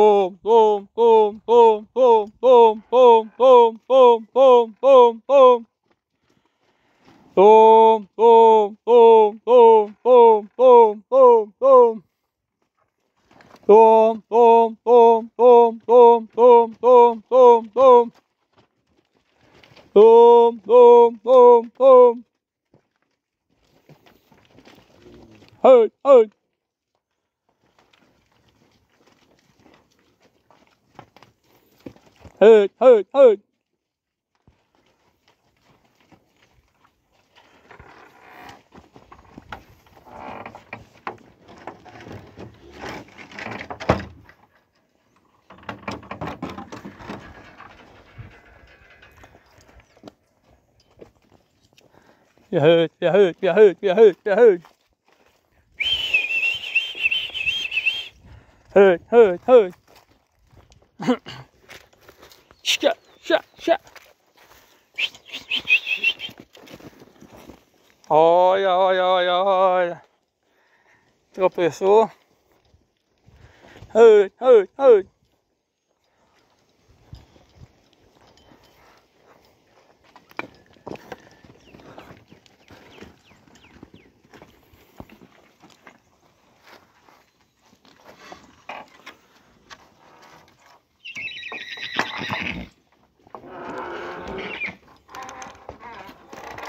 Boom, boom, boom, boom, boom, boom, boom, boom, boom, boom, boom, boom. Boom, boom, boom, boom, boom, boom, boom, boom. Boom, boom, boom, boom, boom, boom, boom, boom, boom. Boom, boom, boom, boom. Hey, hey. hơi hơi hơi Yahoo, Yahoo, Yahoo, Yahoo, Yahoo. Hood, hood, hood. Tja, tja, tja. Oj, oj, oj, oj. Droppar Droppe så. Höj, höj, höj.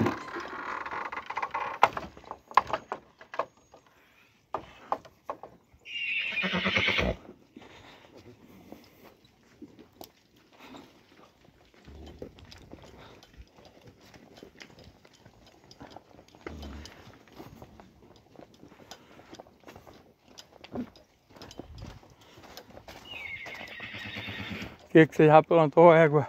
O que, que você já plantou, égua?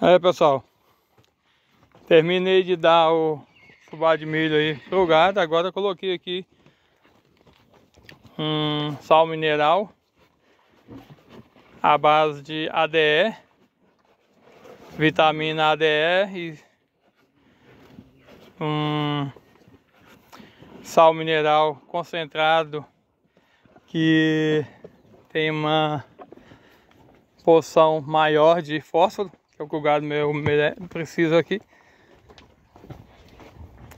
Aí pessoal, terminei de dar o fubá de milho aí pro gado, agora coloquei aqui um sal mineral à base de ADE vitamina ADE e um sal mineral concentrado que tem uma porção maior de fósforo, que é o que o gado meu precisa aqui.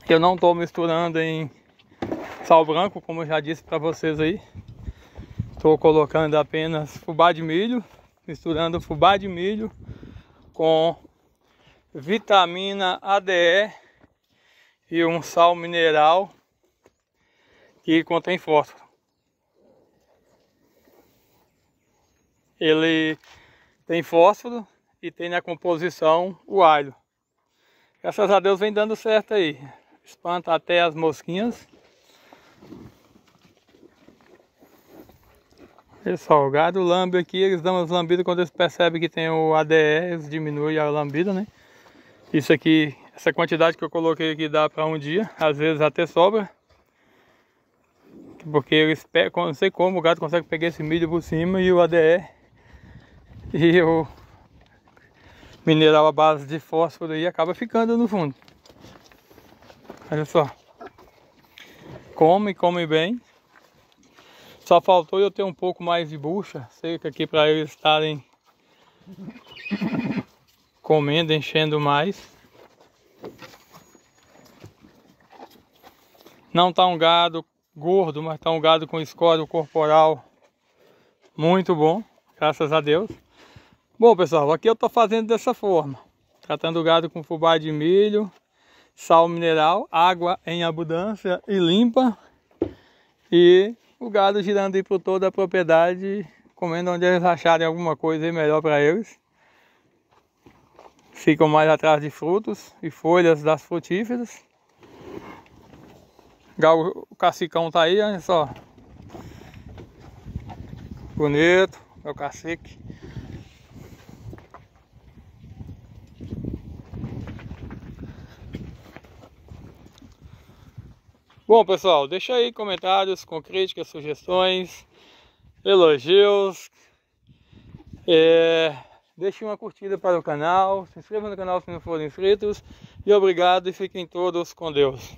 Eu não estou misturando em sal branco, como eu já disse para vocês aí. Estou colocando apenas fubá de milho, misturando fubá de milho com vitamina ADE e um sal mineral que contém fósforo. Ele tem fósforo e tem na composição o alho. Graças a Deus vem dando certo aí. Espanta até as mosquinhas. Pessoal, o gado lambe aqui, eles dão as lambidas quando eles percebem que tem o ADE, eles diminuem a lambida, né? Isso aqui, essa quantidade que eu coloquei aqui dá para um dia, às vezes até sobra. Porque eles pegam, não sei como o gado consegue pegar esse milho por cima e o ADE e o mineral à base de fósforo aí acaba ficando no fundo. Olha só. Come, come bem. Só faltou eu ter um pouco mais de bucha seca aqui para eles estarem comendo, enchendo mais. Não tá um gado gordo, mas tá um gado com escório corporal muito bom, graças a Deus. Bom pessoal, aqui eu tô fazendo dessa forma, tratando o gado com fubá de milho, sal mineral, água em abundância e limpa e o gado girando aí por toda a propriedade, comendo onde eles acharem alguma coisa melhor para eles. Ficam mais atrás de frutos e folhas das frutíferas. O cacicão tá aí, olha só. Bonito, é o cacique. Bom pessoal, deixa aí comentários com críticas, sugestões, elogios. É, Deixe uma curtida para o canal, se inscreva no canal se não forem inscritos. E obrigado e fiquem todos com Deus.